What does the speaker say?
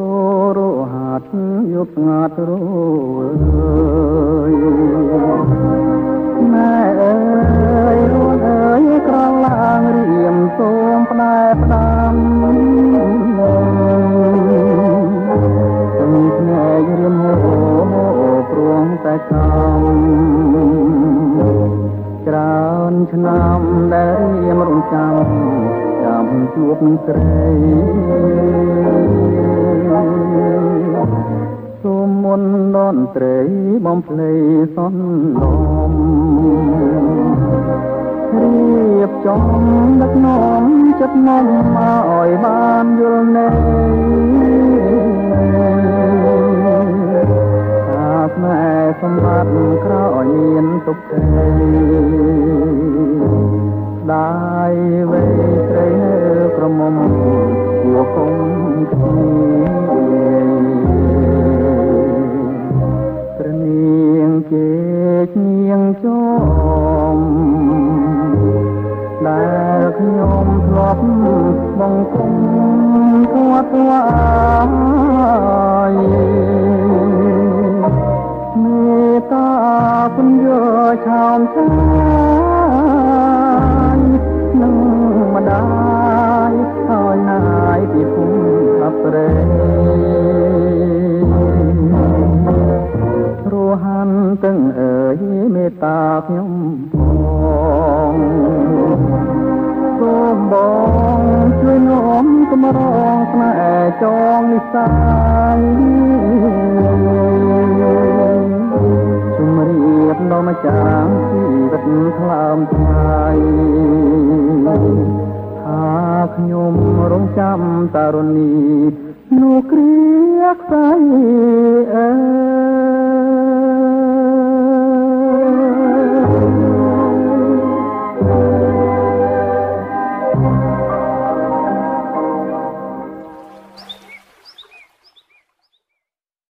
សូរហាត់យប់ស្ងាត់រួយម៉ែអើយរួនអើយក្រឡាងរៀមសូមផ្ដែផ្ដាំទាំងភ្នែករៀមហូព្រួងតែកំច្រើនឆ្នាំដែលរៀមរំចាំចាំជួបនឹងស្រី សូមមុនដនត្រីបំភ្លៃសន្លំរៀបចំដឹកនាំចិត្តមកមកឲ្យបានយល់ណែថាស្នេហ៍សម្បត្តិក្រោយមានទុកទេ នាងចមដែលខ្ញុំធ្លាប់បង្គំធួតថ្វាយមេត្តាពុញ្ញឆោមឆា យមេត្តាខ្ញុំផងសូមបងជួយនាំកម្រងស្នេហ៍ចងនិស័យជំរាបដល់ម្ចាស់ជីវិតថ្លើមថ្លៃថាខ្ញុំរងចាំតារុនីនោះគ្រាខ្សែអើ